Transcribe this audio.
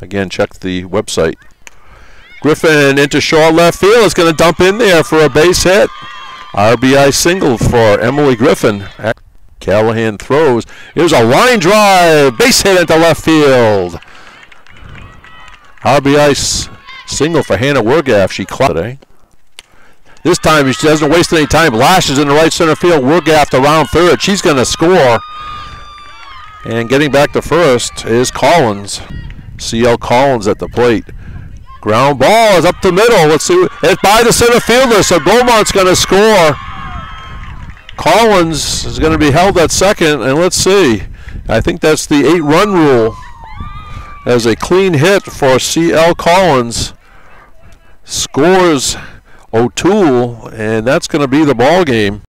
Again, check the website. Griffin into short left field is going to dump in there for a base hit. RBI single for Emily Griffin. Callahan throws. Here's a line drive. Base hit into left field. RBI single for Hannah Wergaff. She caught today. This time she doesn't waste any time. Lashes in the right center field. Wergaff round third. She's going to score. And getting back to first is Collins. CL Collins at the plate. Ground ball is up the middle. Let's see. It's by the center fielder, so Beaumont's going to score. Collins is going to be held at second, and let's see. I think that's the eight-run rule. As a clean hit for C.L. Collins. Scores O'Toole, and that's going to be the ball game.